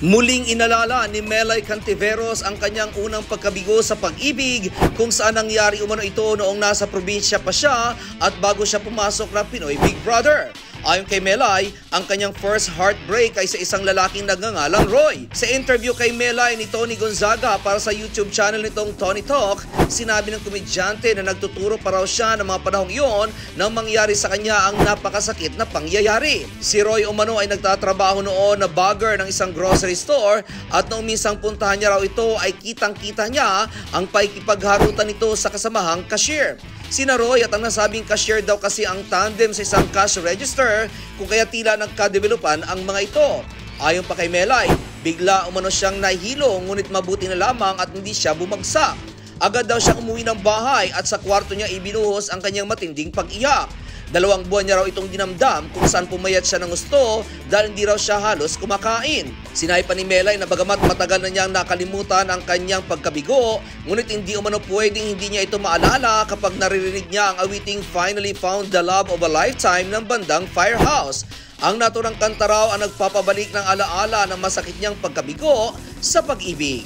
Muling inalala ni Melay Cantiveros ang kanyang unang pagkabigo sa pag-ibig kung saan nangyari umano ito noong nasa probinsya pa siya at bago siya pumasok na Pinoy Big Brother. Ayon kay Melay, ang kanyang first heartbreak ay sa isang lalaking nagngangalang Roy. Sa interview kay Melay ni Tony Gonzaga para sa YouTube channel nitong Tony Talk, sinabi ng komedyante na nagtuturo pa raw siya ng mga panahong iyon nang mangyari sa kanya ang napakasakit na pangyayari. Si Roy umano ay nagtatrabaho noon na bagger ng isang grocery store at noong minsang puntahan niya raw ito ay kitang-kita niya ang paikipagharutan nito sa kasamahang cashier. Sina Roy at ang nasabing cashier daw kasi ang tandem sa isang cash register kung kaya tila nagkadevelopan ang mga ito. Ayon pa kay Melay, bigla umano siyang nahilo ngunit mabuti na lamang at hindi siya bumagsak. Agad daw siyang umuwi ng bahay at sa kwarto niya ibinuhos ang kanyang matinding pag-iyak. Dalawang buwan niya raw itong dinamdam kung saan pumayat siya ng gusto dahil hindi raw siya halos kumakain. Sinay pa ni Melay na bagamat matagal na niyang nakalimutan ang kanyang pagkabigo, ngunit hindi umano pwedeng hindi niya ito maalala kapag naririnig niya ang awiting Finally Found the Love of a Lifetime ng bandang Firehouse. Ang naturang kanta raw ang nagpapabalik ng alaala ng masakit niyang pagkabigo sa pag-ibig.